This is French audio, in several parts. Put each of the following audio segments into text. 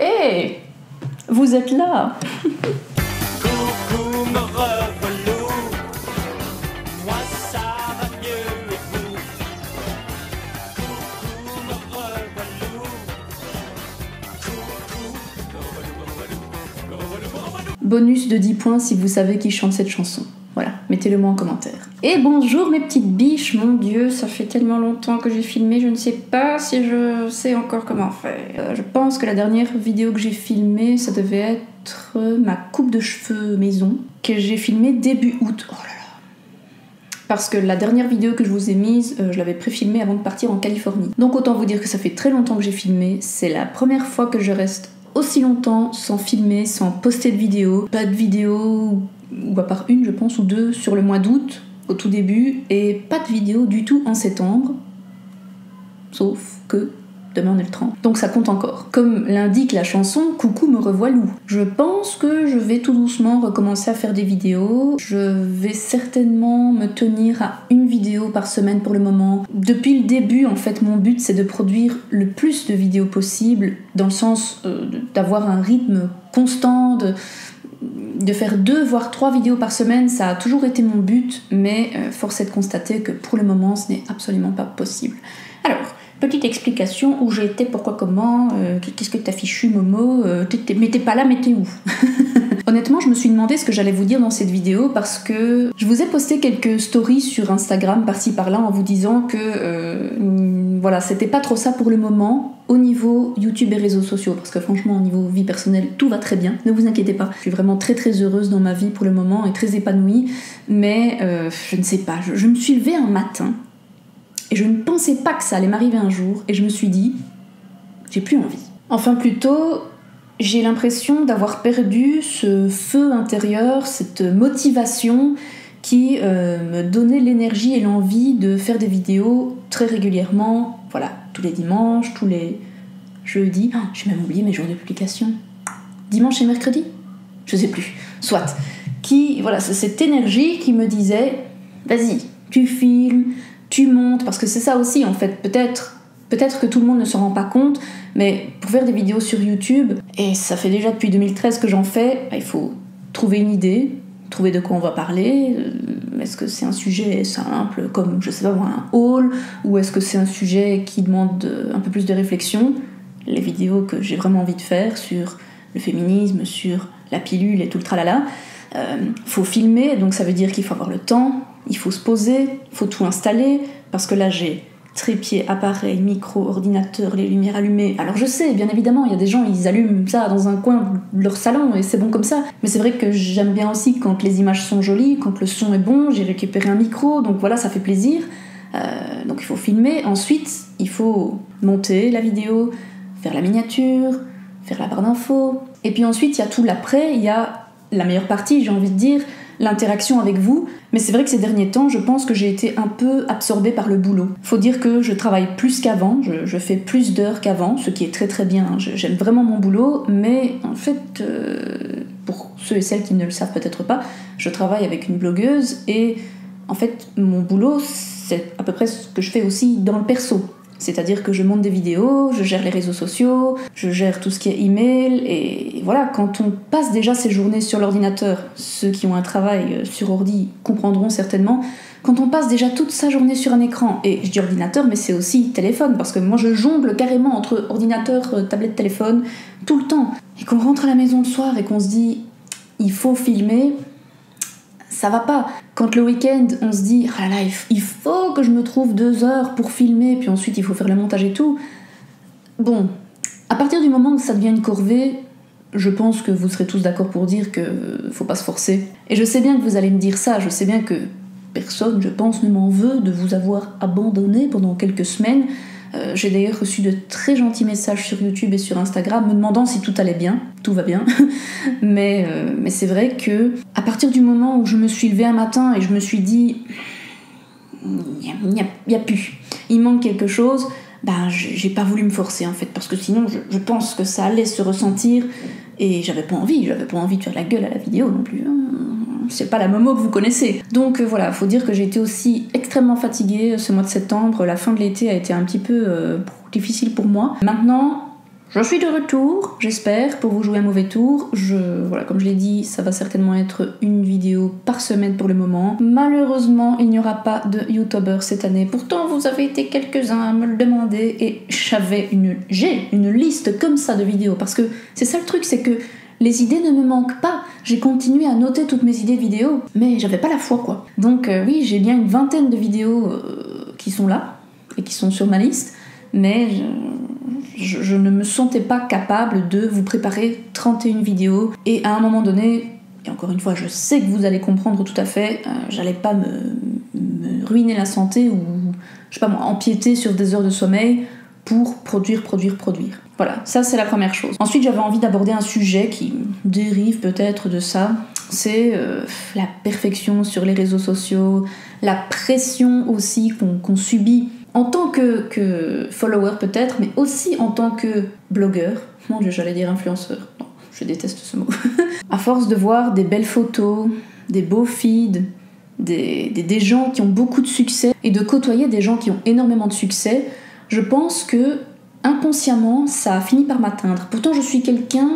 Hé êtes là mieux et vous me revoilou. Bonus de 10 points si vous savez qui chante cette chanson. Voilà, mettez-le moi en commentaire. Et bonjour mes petites biches, mon dieu, ça fait tellement longtemps que j'ai filmé, je ne sais pas si je sais encore comment faire. Euh, je pense que la dernière vidéo que j'ai filmée, ça devait être ma coupe de cheveux maison, que j'ai filmée début août. Oh là là. Parce que la dernière vidéo que je vous ai mise, euh, je l'avais pré-filmée avant de partir en Californie. Donc autant vous dire que ça fait très longtemps que j'ai filmé, c'est la première fois que je reste aussi longtemps sans filmer, sans poster de vidéo. Pas de vidéo, ou à part une, je pense, ou deux, sur le mois d'août, au tout début, et pas de vidéo du tout en septembre. Sauf que demain on est le 30. Donc ça compte encore. Comme l'indique la chanson, Coucou me revoilou. Je pense que je vais tout doucement recommencer à faire des vidéos. Je vais certainement me tenir à une vidéo par semaine pour le moment. Depuis le début, en fait, mon but c'est de produire le plus de vidéos possible, dans le sens euh, d'avoir un rythme constant, de, de faire deux voire trois vidéos par semaine, ça a toujours été mon but, mais euh, force est de constater que pour le moment ce n'est absolument pas possible. Alors, petite explication où été, pourquoi, comment, euh, qu'est-ce que t'as fichu Momo, euh, mais t'es pas là, mais t'es où Honnêtement, je me suis demandé ce que j'allais vous dire dans cette vidéo parce que je vous ai posté quelques stories sur Instagram par-ci par-là en vous disant que euh, voilà, c'était pas trop ça pour le moment au niveau YouTube et réseaux sociaux parce que franchement au niveau vie personnelle tout va très bien, ne vous inquiétez pas. Je suis vraiment très très heureuse dans ma vie pour le moment et très épanouie, mais euh, je ne sais pas, je me suis levée un matin et je ne pensais pas que ça allait m'arriver un jour et je me suis dit j'ai plus envie. Enfin plutôt j'ai l'impression d'avoir perdu ce feu intérieur, cette motivation qui euh, me donnait l'énergie et l'envie de faire des vidéos très régulièrement, voilà, tous les dimanches, tous les jeudis. Ah, j'ai même oublié mes jours de publication. Dimanche et mercredi? Je sais plus. Soit. Qui, voilà, cette énergie qui me disait, vas-y, tu filmes, tu montes, parce que c'est ça aussi en fait, peut-être. Peut-être que tout le monde ne s'en rend pas compte, mais pour faire des vidéos sur YouTube, et ça fait déjà depuis 2013 que j'en fais, bah, il faut trouver une idée, trouver de quoi on va parler. euh, Est-ce que c'est un sujet simple, comme je sais pas moi, un haul, ou est-ce que c'est un sujet qui demande euh, un peu plus de réflexion Les vidéos que j'ai vraiment envie de faire sur le féminisme, sur la pilule et tout le tralala. Euh, faut filmer, donc ça veut dire qu'il faut avoir le temps, il faut se poser, il faut tout installer, parce que là j'ai trépied, appareil, micro, ordinateur, les lumières allumées. Alors je sais, bien évidemment, il y a des gens, ils allument ça dans un coin leur salon et c'est bon comme ça. Mais c'est vrai que j'aime bien aussi quand les images sont jolies, quand le son est bon, j'ai récupéré un micro, donc voilà, ça fait plaisir. Euh, donc il faut filmer. Ensuite, il faut monter la vidéo, faire la miniature, faire la barre d'infos. Et puis ensuite, il y a tout l'après, il y a la meilleure partie, j'ai envie de dire, l'interaction avec vous. Mais c'est vrai que ces derniers temps, je pense que j'ai été un peu absorbée par le boulot. Faut dire que je travaille plus qu'avant, je, fais plus d'heures qu'avant, ce qui est très très bien. Je- J'aime vraiment mon boulot, mais en fait, euh, pour ceux et celles qui ne le savent peut-être pas, je travaille avec une blogueuse et en fait, mon boulot, c'est à peu près ce que je fais aussi dans le perso. C'est-à-dire que je monte des vidéos, je gère les réseaux sociaux, je gère tout ce qui est email, et voilà, quand on passe déjà ses journées sur l'ordinateur, ceux qui ont un travail euh, sur ordi comprendront certainement, quand on passe déjà toute sa journée sur un écran, et je dis ordinateur, mais c'est aussi téléphone, parce que moi je jongle carrément entre ordinateur, euh, tablette, téléphone, tout le temps, et qu'on rentre à la maison le soir et qu'on se dit, il faut filmer, ça va pas. Quand le week-end, on se dit, ah là là, il faut que je me trouve deux heures pour filmer, puis ensuite il faut faire le montage et tout. Bon, à partir du moment où ça devient une corvée, je pense que vous serez tous d'accord pour dire que faut pas se forcer. Et je sais bien que vous allez me dire ça, je sais bien que personne, je pense, ne m'en veut de vous avoir abandonné pendant quelques semaines. Euh, J'ai d'ailleurs reçu de très gentils messages sur YouTube et sur Instagram me demandant si tout allait bien. Tout va bien. mais euh, mais c'est vrai que à partir du moment où je me suis levée un matin et je me suis dit il n'y a, plus, il manque quelque chose, ben j'ai pas voulu me forcer en fait parce que sinon je, je pense que ça allait se ressentir et j'avais pas envie, j'avais pas envie de faire la gueule à la vidéo non plus. hein. C'est pas la Momo que vous connaissez. Donc euh, voilà, faut dire que j'ai été aussi extrêmement fatiguée ce mois de septembre. La fin de l'été a été un petit peu euh, difficile pour moi. Maintenant, Je suis de retour, j'espère, pour vous jouer un mauvais tour. Je, voilà, comme je l'ai dit, ça va certainement être une vidéo par semaine pour le moment. Malheureusement, il n'y aura pas de YouTuber cette année. Pourtant, vous avez été quelques-uns à me le demander et j'avais une, j'ai une liste comme ça de vidéos parce que c'est ça le truc, c'est que les idées ne me manquent pas. J'ai continué à noter toutes mes idées vidéo, mais j'avais pas la foi quoi. Donc euh, oui, j'ai bien une vingtaine de vidéos euh, qui sont là et qui sont sur ma liste, mais je, ne me sentais pas capable de vous préparer 31 vidéos et à un moment donné, et encore une fois, je sais que vous allez comprendre tout à fait, euh, j'allais pas me, me ruiner la santé ou je sais pas moi, empiéter sur des heures de sommeil pour produire, produire, produire. Voilà, ça c'est la première chose. Ensuite, j'avais envie d'aborder un sujet qui dérive peut-être de ça. C'est euh, la perfection sur les réseaux sociaux, la pression aussi qu'on subit en tant que, follower peut-être, mais aussi en tant que blogueur. Mon dieu, j'allais dire influenceur. Je déteste ce mot. à force de voir des belles photos, des beaux feeds, des gens qui ont beaucoup de succès et de côtoyer des gens qui ont énormément de succès, je pense que inconsciemment ça a fini par m'atteindre. Pourtant je suis quelqu'un,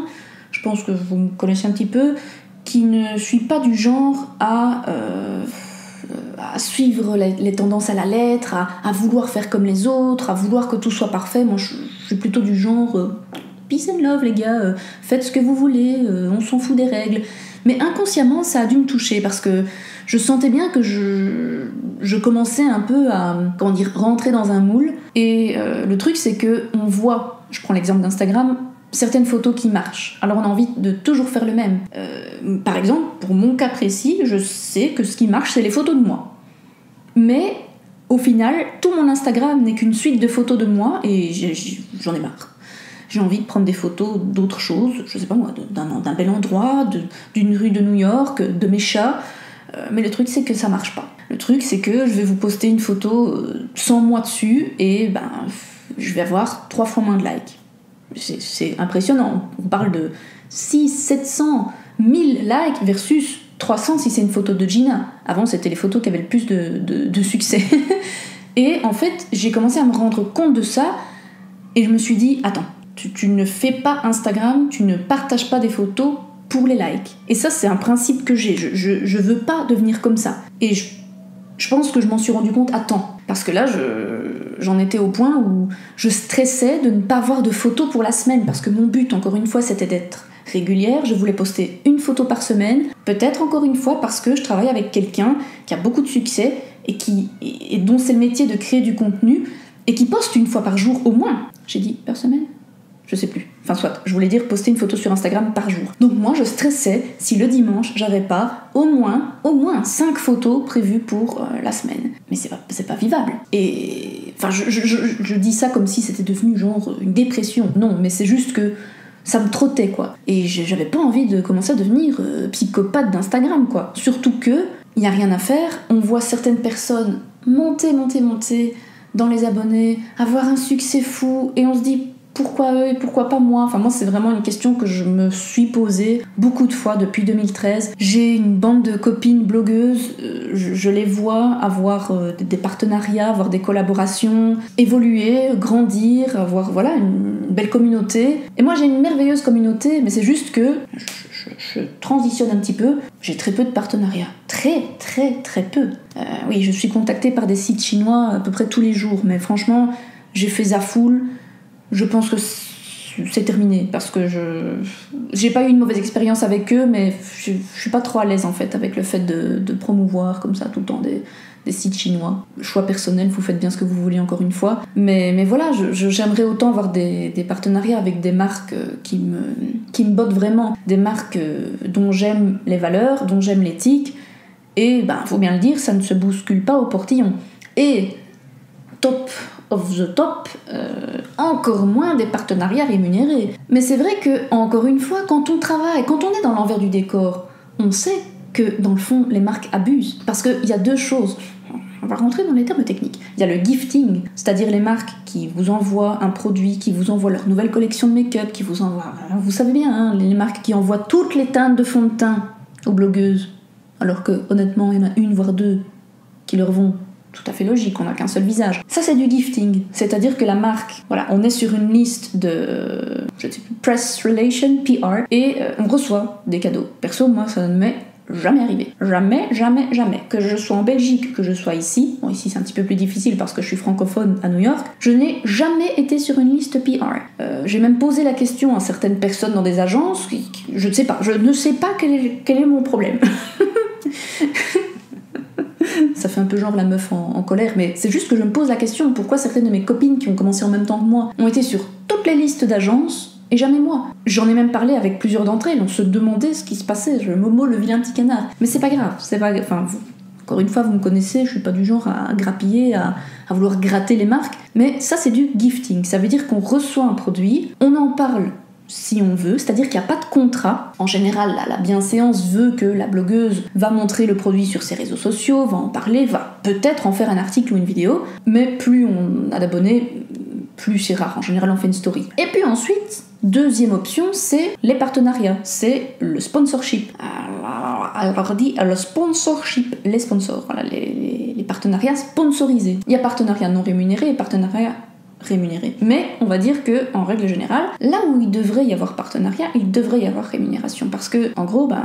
je pense que vous me connaissez un petit peu, qui ne suis pas du genre à, euh, suivre les, tendances à la lettre, à, vouloir faire comme les autres, à vouloir que tout soit parfait. Moi je, suis plutôt du genre euh, peace and love les gars, euh, faites ce que vous voulez, on s'en fout des règles. Mais inconsciemment ça a dû me toucher parce que je sentais bien que je, je commençais un peu à comment dire, rentrer dans un moule. Et euh, le truc, c'est que on voit, je prends l'exemple d'Instagram, certaines photos qui marchent. Alors on a envie de toujours faire le même. Euh, par exemple, pour mon cas précis, je sais que ce qui marche, c'est les photos de moi. Mais au final, tout mon Instagram n'est qu'une suite de photos de moi et j'en ai marre. J'ai envie de prendre des photos d'autres choses, je sais pas moi, d'un bel endroit, d'une rue de New York, de mes chats. Euh, mais le truc, c'est que ça marche pas. Le truc, c'est que je vais vous poster une photo euh, sans moi dessus et ben, je vais avoir trois fois moins de likes. C'est- impressionnant. On parle de 6, 700, 1000 likes versus 300 si c'est une photo de Gina. Avant, c'était les photos qui avaient le plus de, de- succès. et en fait, j'ai commencé à me rendre compte de ça et je me suis dit, attends, tu, ne fais pas Instagram, tu ne partages pas des photos pour les likes. Et ça, c'est un principe que j'ai. Je, je, je veux pas devenir comme ça. Et je, je pense que je m'en suis rendu compte à temps. Parce que là, je- j'en étais au point où je stressais de ne pas avoir de photos pour la semaine. Parce que mon but, encore une fois, c'était d'être régulière. Je voulais poster une photo par semaine. Peut-être encore une fois parce que je travaille avec quelqu'un qui a beaucoup de succès et, et dont c'est le métier de créer du contenu et qui poste une fois par jour au moins. J'ai dit par semaine je sais plus. Enfin, soit, je voulais dire poster une photo sur Instagram par jour. Donc, moi, je stressais si le dimanche, j'avais pas au moins, au moins 5 photos prévues pour euh, la semaine. Mais c'est pas, pas vivable. Et. Enfin, je, dis ça comme si c'était devenu genre une dépression. Non, mais c'est juste que ça me trottait, quoi. Et j'avais pas envie de commencer à devenir euh, psychopathe d'Instagram, quoi. Surtout que, il y a rien à faire, on voit certaines personnes monter, monter, monter dans les abonnés, avoir un succès fou, et on se dit pourquoi eux et pourquoi pas moi Enfin, moi, c'est vraiment une question que je me suis posée beaucoup de fois depuis 2013. J'ai une bande de copines blogueuses, euh, je, les vois avoir euh, des- partenariats, avoir des collaborations, évoluer, grandir, avoir voilà, une belle communauté. Et moi, j'ai une merveilleuse communauté, mais c'est juste que je transitionne un petit peu. J'ai très peu de partenariats. Très, très, très peu. Euh, oui, je suis contactée par des sites chinois à peu près tous les jours, mais franchement, j'ai fait Zafoul je pense que c'est terminé parce que je j'ai pas eu une mauvaise expérience avec eux mais je, je suis pas trop à l'aise en fait avec le fait de, de promouvoir comme ça tout le temps des, des sites chinois. Choix personnel vous faites bien ce que vous voulez encore une fois. Mais, mais voilà j'aimerais autant avoir des, des partenariats avec des marques euh, qui me, qui me bottent vraiment. Des marques euh, dont j'aime les valeurs dont j'aime l'éthique. Et ben faut bien le dire ça ne se bouscule pas au portillon. Et top of the top, euh, encore moins des partenariats rémunérés. Mais c'est vrai que, encore une fois, quand on travaille, quand on est dans l'envers du décor, on sait que, dans le fond, les marques abusent. Parce qu'il y a deux choses. On va rentrer dans les termes techniques. Il y a le gifting, c'est-à-dire les marques qui vous envoient un produit, qui vous envoient leur nouvelle collection de make-up, qui vous envoient... Vous savez bien, hein, les marques qui envoient toutes les teintes de fond de teint aux blogueuses. Alors que, honnêtement, il y en a une, voire deux, qui leur vont tout à fait logique, on n'a qu'un seul visage. Ça, c'est du gifting, c'est-à-dire que la marque, voilà, on est sur une liste de je sais plus, press relation, PR, et euh, on reçoit des cadeaux. Perso, moi, ça ne m'est jamais arrivé. Jamais, jamais, jamais. Que je sois en Belgique, que je sois ici, bon, ici c'est un petit peu plus difficile parce que je suis francophone à New York, je n'ai jamais été sur une liste PR. Euh, J'ai même posé la question à certaines personnes dans des agences, je ne sais pas, je ne sais pas quel est mon problème. Ça fait un peu genre la meuf en, colère, mais c'est juste que je me pose la question pourquoi certaines de mes copines qui ont commencé en même temps que moi ont été sur toutes les listes d'agences et jamais moi? J'en ai même parlé avec plusieurs d'entre elles, on se demandait ce qui se passait, je Momo le vilain petit canard. Mais c'est pas grave, c'est pas enfin vous- encore une fois, vous me connaissez, je suis pas du genre à grappiller, à vouloir gratter les marques, mais ça c'est du gifting. Ça veut dire qu'on reçoit un produit, on en parle si on veut, c'est-à-dire qu'il n'y a pas de contrat. En général, la, bienséance veut que la blogueuse va montrer le produit sur ses réseaux sociaux, va en parler, va peut-être en faire un article ou une vidéo, mais plus on a d'abonnés, plus c'est rare. En général, on fait une story. Et puis ensuite, deuxième option, c'est les partenariats, c'est le sponsorship. Alors, dit le sponsorship, les sponsors, les, partenariats sponsorisés. Il y a partenariats non rémunérés et partenariats rémunérés. Mais on va dire que, en règle générale, là où il devrait y avoir partenariat, il devrait y avoir rémunération. Parce que, en gros, ben,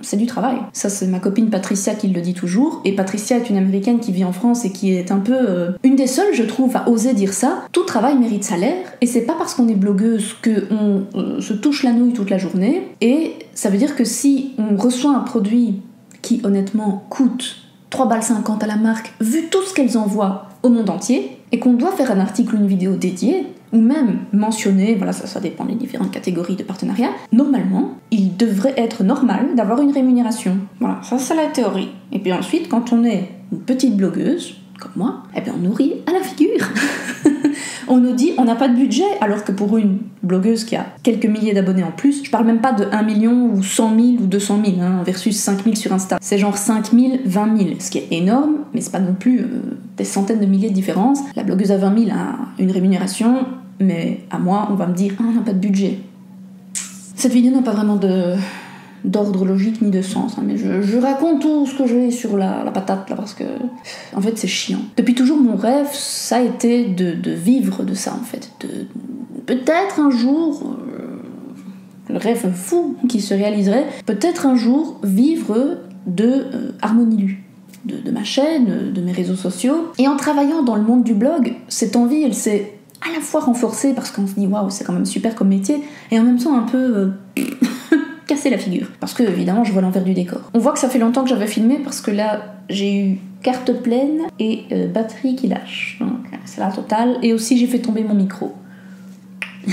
c'est du travail. Ça, c'est ma copine Patricia qui le dit toujours. Et Patricia est une américaine qui vit en France et qui est un peu euh, une des seules, je trouve, à oser dire ça. Tout travail mérite salaire. Et c'est pas parce qu'on est blogueuse qu'on euh, se touche la nouille toute la journée. Et ça veut dire que si on reçoit un produit qui, honnêtement, coûte 3 balles 50 à la marque, vu tout ce qu'elles envoient au monde entier, et qu'on doit faire un article ou une vidéo dédiée, ou même mentionner, voilà, ça, dépend des différentes catégories de partenariat, normalement, il devrait être normal d'avoir une rémunération. Voilà, ça c'est la théorie. Et puis ensuite, quand on est une petite blogueuse, comme moi, eh bien on nourrit à la figure. on nous dit on n'a pas de budget, alors que pour une blogueuse qui a quelques milliers d'abonnés en plus, je parle même pas de 1 million ou 100 000 ou 200 000 hein, versus 5 000 sur Insta. C'est genre 5 000, 20 000, ce qui est énorme, mais c'est pas non plus euh, des centaines de milliers de différences. La blogueuse à 20 000 a une rémunération, mais à moi, on va me dire Ah, on n'a pas de budget. Cette vidéo n'a pas vraiment de d'ordre logique ni de sens, hein, mais je, raconte tout ce que j'ai sur la, la patate là parce que en fait c'est chiant. Depuis toujours mon rêve ça a été de, de vivre de ça en fait, de peut-être un jour euh, le rêve fou qui se réaliserait, peut-être un jour vivre de euh, Harmonie Lu. De, de ma chaîne, de mes réseaux sociaux. Et en travaillant dans le monde du blog, cette envie, elle s'est à la fois renforcée parce qu'on se dit waouh, c'est quand même super comme métier, et en même temps un peu euh, casser la figure. Parce que, évidemment, je vois l'envers du décor. On voit que ça fait longtemps que j'avais filmé parce que là, j'ai eu carte pleine et euh, batterie qui lâche. Donc, c'est la totale. Et aussi, j'ai fait tomber mon micro.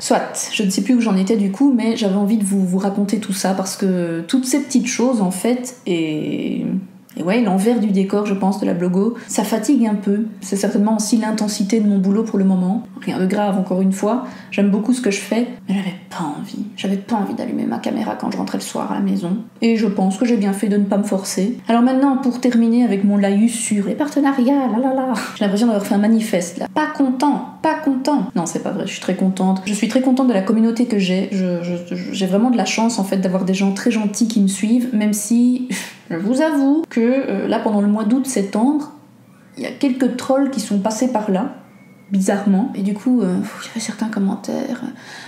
Soit, je ne sais plus où j'en étais du coup, mais j'avais envie de vous, vous raconter tout ça parce que toutes ces petites choses, en fait, et. Et ouais, l'envers du décor, je pense, de la blogo, ça fatigue un peu. C'est certainement aussi l'intensité de mon boulot pour le moment. Rien de grave, encore une fois. J'aime beaucoup ce que je fais, mais j'avais pas envie. J'avais pas envie d'allumer ma caméra quand je rentrais le soir à la maison. Et je pense que j'ai bien fait de ne pas me forcer. Alors maintenant, pour terminer avec mon laïus sur les partenariats, là là là, j'ai l'impression d'avoir fait un manifeste là. Pas content, pas content. Non, c'est pas vrai, je suis très contente. Je suis très contente de la communauté que j'ai. J'ai vraiment de la chance en fait d'avoir des gens très gentils qui me suivent, même si je vous avoue que euh, là, pendant le mois d'août-septembre, il y a quelques trolls qui sont passés par là, bizarrement. Et du coup, euh, avait certains commentaires.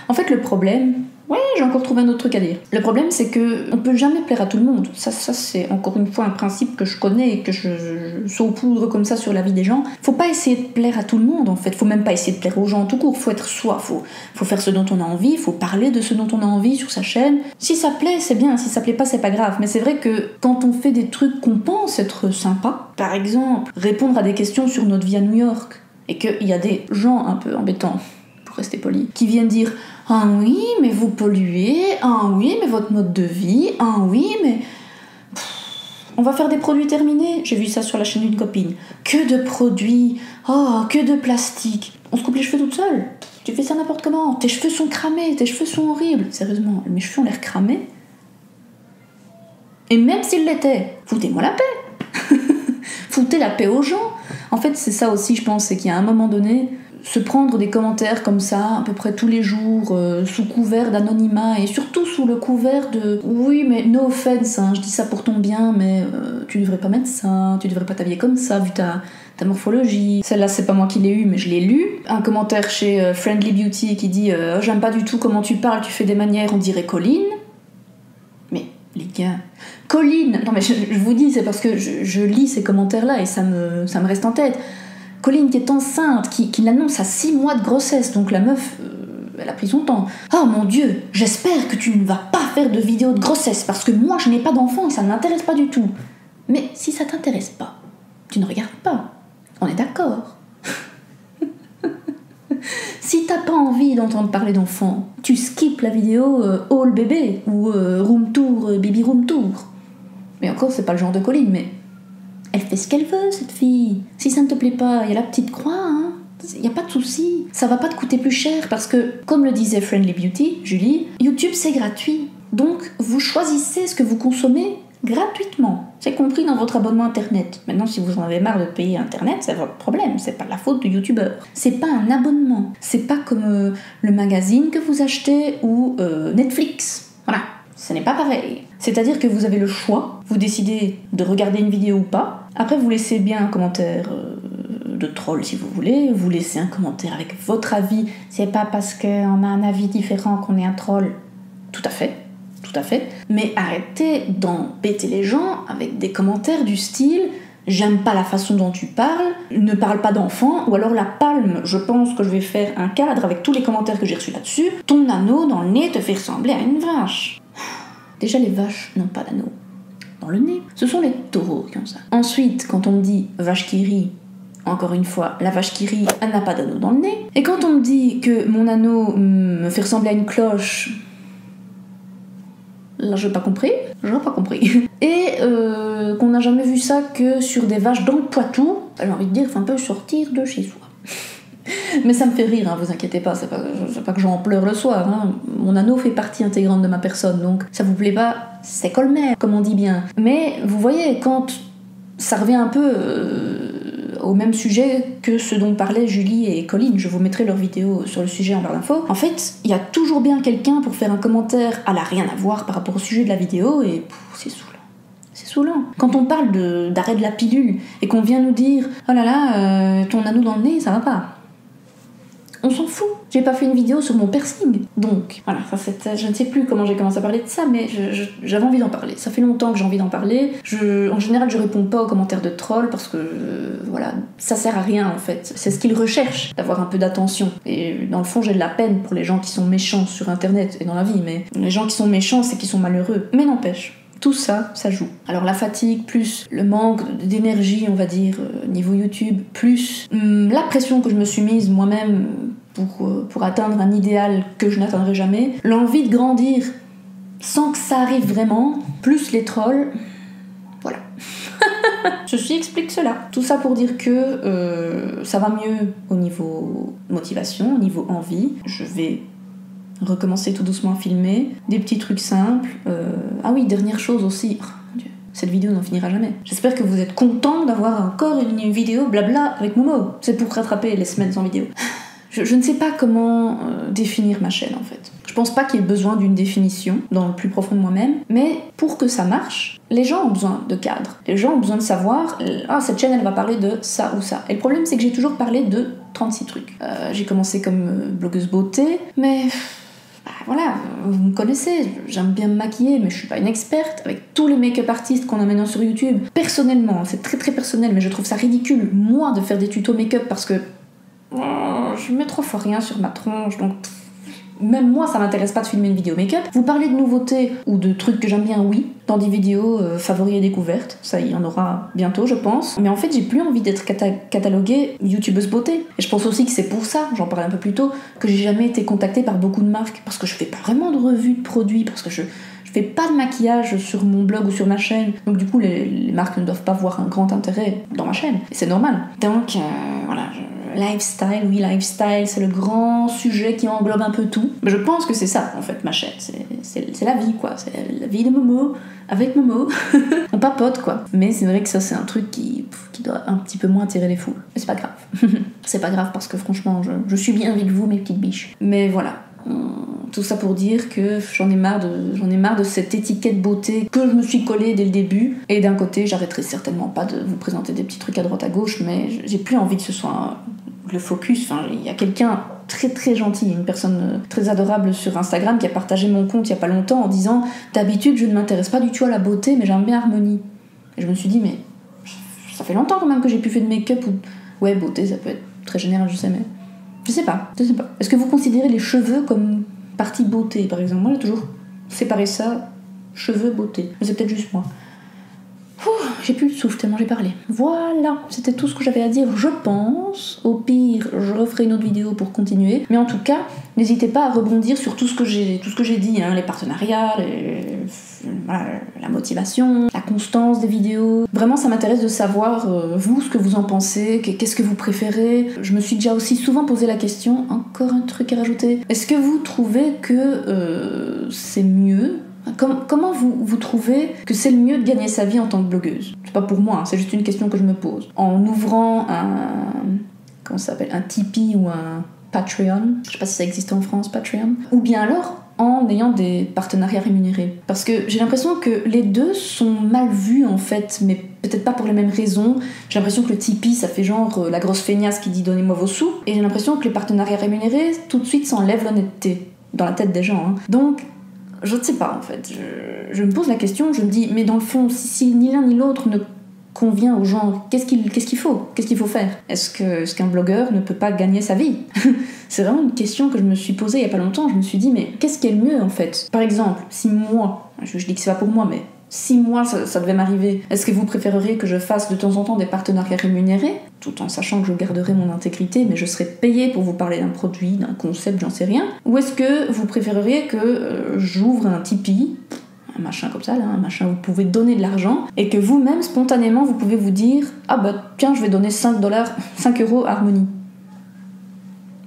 En fait, le problème. Ouais, j'ai encore trouvé un autre truc à dire. Le problème, c'est que on peut jamais plaire à tout le monde. Ça, ça c'est encore une fois un principe que je connais et que je, je, je saupoudre comme ça sur la vie des gens. Faut pas essayer de plaire à tout le monde, en fait. Faut même pas essayer de plaire aux gens tout court. Faut être soi. Faut, faut faire ce dont on a envie. Faut parler de ce dont on a envie sur sa chaîne. Si ça plaît, c'est bien. Si ça plaît pas, c'est pas grave. Mais c'est vrai que quand on fait des trucs qu'on pense être sympas, par exemple, répondre à des questions sur notre vie à New York, et qu'il y a des gens un peu embêtants, pour rester poli, qui viennent dire Ah oui, mais vous polluez, ah oui, mais votre mode de vie, ah oui, mais. On va faire des produits terminés. J'ai vu ça sur la chaîne d'une copine. Que de produits, oh, que de plastique. On se coupe les cheveux toute seule. Tu fais ça n'importe comment. Tes cheveux sont cramés, tes cheveux sont horribles. Sérieusement, mes cheveux ont l'air cramés. Et même s'ils l'étaient, foutez-moi la paix. Foutez la paix aux gens. En fait, c'est ça aussi, je pense, c'est qu'il y a un moment donné, se prendre des commentaires comme ça à peu près tous les jours, euh, sous couvert d'anonymat et surtout sous le couvert de oui, mais no offense, hein, je dis ça pour ton bien, mais euh, tu devrais pas mettre ça, tu devrais pas t'habiller comme ça vu ta, morphologie. Celle-là, c'est pas moi qui l'ai eu, mais je l'ai lu. Un commentaire chez euh, Friendly Beauty qui dit euh, J'aime pas du tout comment tu parles, tu fais des manières, on dirait Colline. Mais les gars, Colline Non, mais je, vous dis, c'est parce que je, lis ces commentaires-là et ça me, ça me reste en tête. Colline qui est enceinte, qui, l'annonce à 6 mois de grossesse, donc la meuf, euh, elle a pris son temps. Oh mon dieu, j'espère que tu ne vas pas faire de vidéo de grossesse parce que moi je n'ai pas d'enfant et ça ne m'intéresse pas du tout. Mais si ça t'intéresse pas, tu ne regardes pas. On est d'accord. si t'as pas envie d'entendre parler d'enfants, tu skippes la vidéo euh, All bébé ou euh, Room Tour, Baby Room Tour. Mais encore, c'est pas le genre de Colline, mais elle fait ce qu'elle veut, cette fille. Si ça ne te plaît pas, il y a la petite croix, hein. Il n'y a pas de souci. Ça va pas te coûter plus cher parce que, comme le disait Friendly Beauty, Julie, YouTube c'est gratuit. Donc, vous choisissez ce que vous consommez gratuitement. C'est compris dans votre abonnement internet. Maintenant, si vous en avez marre de payer internet, c'est votre problème. C'est pas la faute du youtubeur. C'est pas un abonnement. C'est pas comme euh, le magazine que vous achetez ou euh, Netflix. Voilà. Ce n'est pas pareil. C'est-à-dire que vous avez le choix, vous décidez de regarder une vidéo ou pas. Après, vous laissez bien un commentaire euh, de troll si vous voulez, vous laissez un commentaire avec votre avis. C'est pas parce qu'on a un avis différent qu'on est un troll. Tout à fait, tout à fait. Mais arrêtez d'embêter les gens avec des commentaires du style J'aime pas la façon dont tu parles, ne parle pas d'enfant, ou alors la palme, je pense que je vais faire un cadre avec tous les commentaires que j'ai reçus là-dessus. Ton anneau dans le nez te fait ressembler à une vache. Déjà, les vaches n'ont pas d'anneau dans le nez. Ce sont les taureaux qui ont ça. Ensuite, quand on me dit vache qui rit, encore une fois, la vache qui rit, n'a pas d'anneau dans le nez. Et quand on me dit que mon anneau me fait ressembler à une cloche, là j'ai pas compris, j'ai pas compris. Et euh, qu'on n'a jamais vu ça que sur des vaches dans le Poitou, j'ai envie de dire, faut un peu sortir de chez soi. Mais ça me fait rire, hein, vous inquiétez pas, c'est pas, que j'en pleure le soir. hein. Mon anneau fait partie intégrante de ma personne, donc ça vous plaît pas, c'est colmer, comme on dit bien. Mais vous voyez, quand ça revient un peu euh, au même sujet que ce dont parlaient Julie et Colline, je vous mettrai leur vidéo sur le sujet en barre d'infos. En fait, il y a toujours bien quelqu'un pour faire un commentaire à la rien à voir par rapport au sujet de la vidéo, et c'est saoulant. C'est saoulant. Quand on parle d'arrêt de, la pilule et qu'on vient nous dire Oh là là, euh, ton anneau dans le nez, ça va pas. On s'en fout. J'ai pas fait une vidéo sur mon piercing. Donc, voilà, ça. Je ne sais plus comment j'ai commencé à parler de ça, mais j'avais envie d'en parler. Ça fait longtemps que j'ai envie d'en parler. En général, je réponds pas aux commentaires de trolls parce que, euh, voilà, ça sert à rien en fait. C'est ce qu'ils recherchent, d'avoir un peu d'attention. Et dans le fond, j'ai de la peine pour les gens qui sont méchants sur internet et dans la vie, mais les gens qui sont méchants, c'est qu'ils sont malheureux. Mais n'empêche. Tout ça, ça joue. Alors la fatigue, plus le manque d'énergie, on va dire, euh, niveau YouTube, plus hum, la pression que je me suis mise moi-même pour, euh, pour atteindre un idéal que je n'atteindrai jamais, l'envie de grandir sans que ça arrive vraiment, plus les trolls, voilà. Ceci explique cela. Tout ça pour dire que euh, ça va mieux au niveau motivation, au niveau envie. Je vais recommencer tout doucement à filmer, des petits trucs simples. Euh, Ah oui, dernière chose aussi. Oh. Cette vidéo n'en finira jamais. J'espère que vous êtes contents d'avoir encore une vidéo blabla avec Momo. C'est pour rattraper les semaines sans vidéo. Je, ne sais pas comment euh, définir ma chaîne en fait. Je pense pas qu'il y ait besoin d'une définition dans le plus profond de moi-même, mais pour que ça marche, les gens ont besoin de cadre. Les gens ont besoin de savoir, euh, ah cette chaîne elle va parler de ça ou ça. Et le problème c'est que j'ai toujours parlé de 36 trucs. Euh, j'ai commencé comme blogueuse beauté, mais bah, voilà, vous me connaissez, j'aime bien me maquiller, mais je suis pas une experte. Avec tous les make-up artistes qu'on a maintenant sur YouTube, personnellement, c'est très très personnel, mais je trouve ça ridicule, moi, de faire des tutos make-up parce que je mets trop fois rien sur ma tronche, donc même moi, ça m'intéresse pas de filmer une vidéo make-up. Vous parlez de nouveautés ou de trucs que j'aime bien, oui, dans des vidéos euh, favoris et découvertes. Ça, y en aura bientôt, je pense. Mais en fait, j'ai plus envie d'être cata- cataloguée youtubeuse beauté. Et je pense aussi que c'est pour ça, j'en parlais un peu plus tôt, que j'ai jamais été contactée par beaucoup de marques. Parce que je fais pas vraiment de revues de produits, parce que je. Je fais pas de maquillage sur mon blog ou sur ma chaîne, donc du coup les, marques ne doivent pas voir un grand intérêt dans ma chaîne. Et c'est normal. Donc euh, voilà, lifestyle, oui, lifestyle, c'est le grand sujet qui englobe un peu tout. Mais je pense que c'est ça, en fait, ma chaîne. C'est- la vie, quoi. C'est la vie de Momo, avec Momo. On papote, quoi. Mais c'est vrai que ça, c'est un truc qui, qui doit un petit peu moins attirer les foules. Mais c'est pas grave. c'est pas grave parce que franchement, je, je suis bien avec vous, mes petites biches. Mais voilà. Hum, Tout ça pour dire que j'en ai marre de j'en ai marre de cette étiquette beauté que je me suis collée dès le début. Et d'un côté, j'arrêterai certainement pas de vous présenter des petits trucs à droite à gauche, mais j'ai plus envie que ce soit le focus. Enfin, il y a quelqu'un très très gentil, une personne euh, très adorable sur Instagram qui a partagé mon compte il y a pas longtemps en disant d'habitude je ne m'intéresse pas du tout à la beauté, mais j'aime bien Harmonie. Et je me suis dit mais ça fait longtemps quand même que j'ai plus fait de make-up ou ouais beauté ça peut être très général je sais mais je sais pas, je sais pas. Est-ce que vous considérez les cheveux comme partie beauté, par exemple? Moi, j'ai toujours séparé ça, cheveux, beauté. Mais c'est peut-être juste moi. J'ai plus le souffle tellement j'ai parlé. Voilà, c'était tout ce que j'avais à dire, je pense. Au pire, je referai une autre vidéo pour continuer. Mais en tout cas, n'hésitez pas à rebondir sur tout ce que j'ai, tout ce que j'ai dit, hein, les partenariats, la motivation, constance des vidéos. Vraiment, ça m'intéresse de savoir, euh, vous, ce que vous en pensez, que- qu'est-ce que vous préférez. Je me suis déjà aussi souvent posé la question, encore un truc à rajouter. Est-ce que vous trouvez que euh, c'est mieux? Com- comment vous, vous trouvez que c'est le mieux de gagner sa vie en tant que blogueuse? C'est pas pour moi, hein, c'est juste une question que je me pose. En ouvrant un. Comment ça s'appelle? Un Tipeee ou un Patreon Je sais pas si ça existe en France, Patreon. Ou bien alors en ayant des partenariats rémunérés. Parce que j'ai l'impression que les deux sont mal vus en fait, mais peut-être pas pour les mêmes raisons. J'ai l'impression que le Tipeee, ça fait genre euh, la grosse feignasse qui dit donnez-moi vos sous. Et j'ai l'impression que les partenariats rémunérés, tout de suite, ça enlève l'honnêteté dans la tête des gens. hein. Donc, je ne sais pas en fait. Je, je me pose la question, je me dis, mais dans le fond, si, si ni l'un ni l'autre ne convient aux gens, qu'est-ce qu'il faut? Qu'est-ce qu'il faut faire? Est-ce qu'un blogueur ne peut pas gagner sa vie? C'est vraiment une question que je me suis posée il y a pas longtemps. Je me suis dit, mais qu'est-ce qui est le mieux en fait? Par exemple, si moi, je, dis que c'est pas pour moi, mais si moi ça, devait m'arriver, est-ce que vous préféreriez que je fasse de temps en temps des partenariats rémunérés, tout en sachant que je garderai mon intégrité, mais je serais payée pour vous parler d'un produit, d'un concept, j'en sais rien. Ou est-ce que vous préféreriez que euh, j'ouvre un Tipeee un machin comme ça, un machin où vous pouvez donner de l'argent, et que vous-même, spontanément, vous pouvez vous dire Ah bah tiens, je vais donner 5 dollars, 5 euros à Harmonie.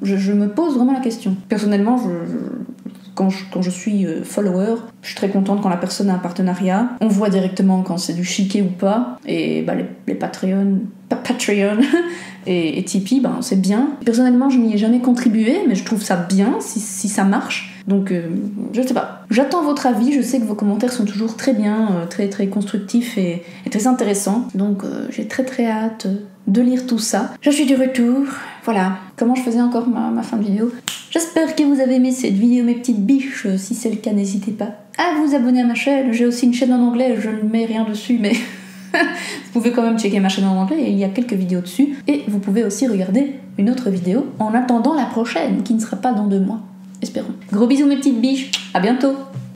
Je, me pose vraiment la question. Personnellement, je- quand, je, suis euh, follower, je suis très contente quand la personne a un partenariat. On voit directement quand c'est du chiquet ou pas. Et bah, les, les Patreon, pa- Patreon et, Tipeee, ben, c'est bien. Personnellement, je n'y ai jamais contribué, mais je trouve ça bien si, ça marche. Donc, euh, je sais pas. J'attends votre avis. Je sais que vos commentaires sont toujours très bien, euh, très très constructifs et, très intéressants. Donc, euh, j'ai très très hâte de lire tout ça. Je suis du retour. Voilà. Comment je faisais encore ma, fin de vidéo? J'espère que vous avez aimé cette vidéo, mes petites biches. Si c'est le cas, n'hésitez pas à vous abonner à ma chaîne. J'ai aussi une chaîne en anglais. Je ne mets rien dessus, mais vous pouvez quand même checker ma chaîne en anglais. Il y a quelques vidéos dessus. Et vous pouvez aussi regarder une autre vidéo en attendant la prochaine, qui ne sera pas dans deux mois. Espérons. Gros bisous, mes petites biches. À bientôt.